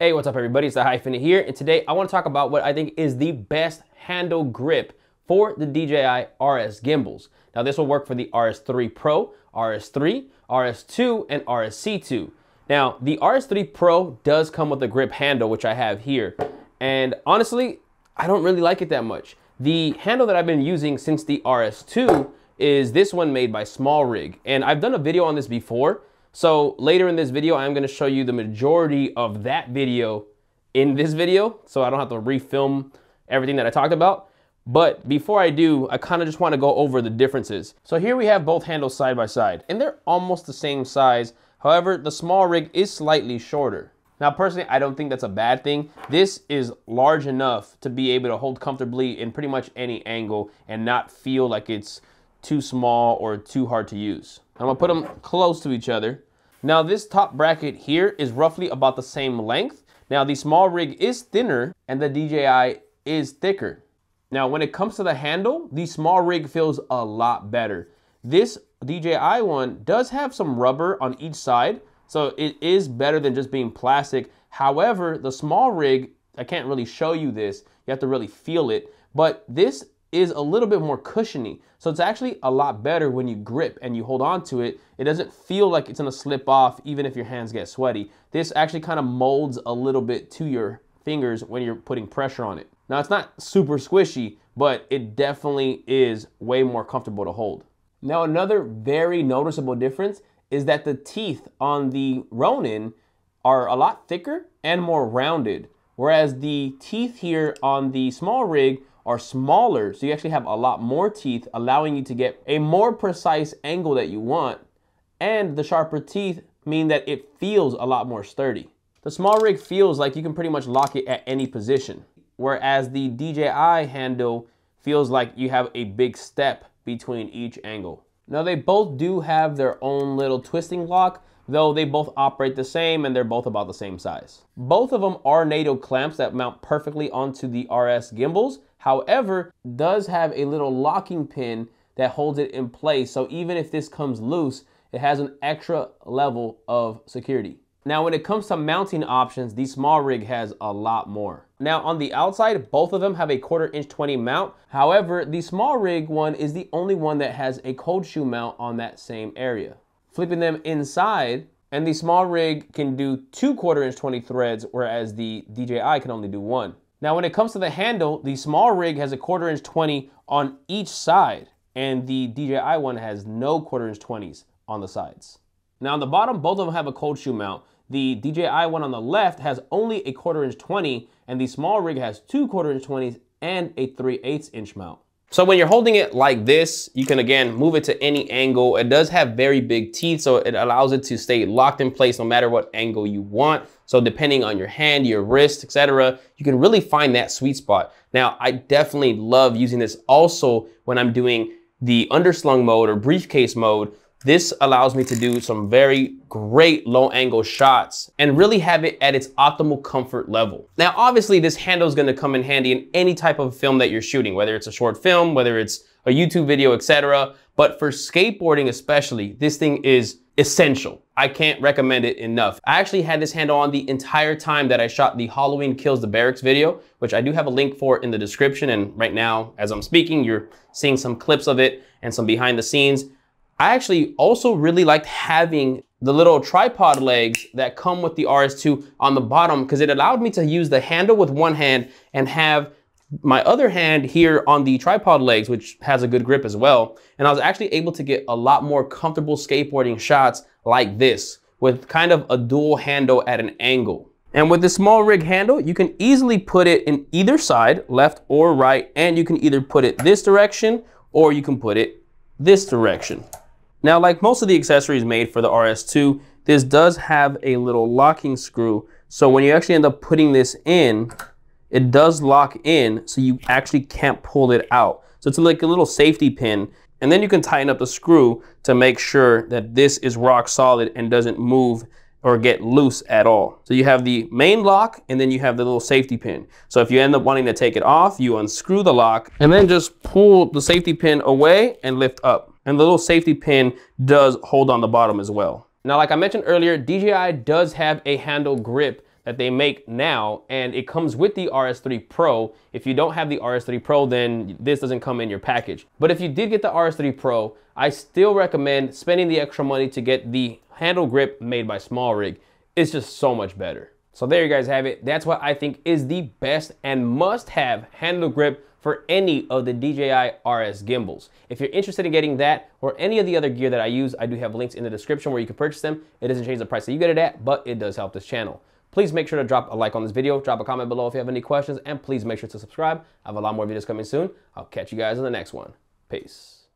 Hey, what's up everybody? It's the Hyphenate here, and today I want to talk about what I think is the best handle grip for the DJI RS gimbals. Now this will work for the RS3 Pro, RS3, RS2, and RSC2. Now the RS3 Pro does come with a grip handle, which I have here, and honestly, I don't really like it that much. The handle that I've been using since the RS2 is this one made by SmallRig, and I've done a video on this before, so later in this video, I'm gonna show you the majority of that video in this video, so I don't have to refilm everything that I talked about. But before I do, I kind of just want to go over the differences. So here we have both handles side by side, and they're almost the same size. However, the SmallRig is slightly shorter. Now, personally, I don't think that's a bad thing. This is large enough to be able to hold comfortably in pretty much any angle and not feel like it's too small or too hard to use. I'm gonna put them close to each other. Now this top bracket here is roughly about the same length. Now the SmallRig is thinner and the DJI is thicker. Now when it comes to the handle, the SmallRig feels a lot better. This DJI one does have some rubber on each side, so it is better than just being plastic. However, the SmallRig, I can't really show you this, you have to really feel it, but this is a little bit more cushiony. So it's actually a lot better when you grip and you hold on to it. It doesn't feel like it's gonna slip off even if your hands get sweaty. This actually kind of molds a little bit to your fingers when you're putting pressure on it. Now it's not super squishy, but it definitely is way more comfortable to hold. Now another very noticeable difference is that the teeth on the Ronin are a lot thicker and more rounded, whereas the teeth here on the SmallRig are smaller, so you actually have a lot more teeth, allowing you to get a more precise angle that you want. And the sharper teeth mean that it feels a lot more sturdy. The SmallRig feels like you can pretty much lock it at any position, whereas the DJI handle feels like you have a big step between each angle. Now they both do have their own little twisting lock, though they both operate the same and they're both about the same size. Both of them are NATO clamps that mount perfectly onto the RS gimbals, However, does have a little locking pin that holds it in place. So even if this comes loose, it has an extra level of security. Now, when it comes to mounting options, the SmallRig has a lot more. Now, on the outside, both of them have a quarter inch 20 mount. However, the SmallRig one is the only one that has a cold shoe mount on that same area. Flipping them inside, and the SmallRig can do two quarter inch 20 threads, whereas the DJI can only do one. Now, when it comes to the handle, the SmallRig has a quarter inch 20 on each side, and the DJI one has no quarter inch 20s on the sides. Now, on the bottom, both of them have a cold shoe mount. The DJI one on the left has only a quarter inch 20, and the SmallRig has two quarter inch 20s and a 3 8 inch mount. So when you're holding it like this, you can again move it to any angle. It does have very big teeth, so it allows it to stay locked in place no matter what angle you want. So depending on your hand, your wrist, etc., you can really find that sweet spot. Now, I definitely love using this also when I'm doing the underslung mode or briefcase mode this allows me to do some very great low angle shots and really have it at its optimal comfort level. Now, obviously this handle is gonna come in handy in any type of film that you're shooting, whether it's a short film, whether it's a YouTube video, etc. But for skateboarding especially, this thing is essential. I can't recommend it enough. I actually had this handle on the entire time that I shot the Halloween Kills the Barracks video, which I do have a link for in the description. And right now, as I'm speaking, you're seeing some clips of it and some behind the scenes. I actually also really liked having the little tripod legs that come with the RS2 on the bottom because it allowed me to use the handle with one hand and have my other hand here on the tripod legs, which has a good grip as well. And I was actually able to get a lot more comfortable skateboarding shots like this with kind of a dual handle at an angle. And with the SmallRig handle, you can easily put it in either side, left or right, and you can either put it this direction or you can put it this direction. Now, like most of the accessories made for the RS2, this does have a little locking screw. So when you actually end up putting this in, it does lock in so you actually can't pull it out. So it's like a little safety pin. And then you can tighten up the screw to make sure that this is rock solid and doesn't move or get loose at all. So you have the main lock and then you have the little safety pin. So if you end up wanting to take it off, you unscrew the lock and then just pull the safety pin away and lift up. And the little safety pin does hold on the bottom as well. Now, like I mentioned earlier, DJI does have a handle grip that they make now, and it comes with the RS3 Pro. If you don't have the RS3 Pro, then this doesn't come in your package. But if you did get the RS3 Pro, I still recommend spending the extra money to get the handle grip made by SmallRig. It's just so much better. So there you guys have it. That's what I think is the best and must have handle grip for any of the DJI RS gimbals. If you're interested in getting that or any of the other gear that I use, I do have links in the description where you can purchase them. It doesn't change the price that you get it at, but it does help this channel. Please make sure to drop a like on this video, drop a comment below if you have any questions, and please make sure to subscribe. I have a lot more videos coming soon. I'll catch you guys in the next one. Peace.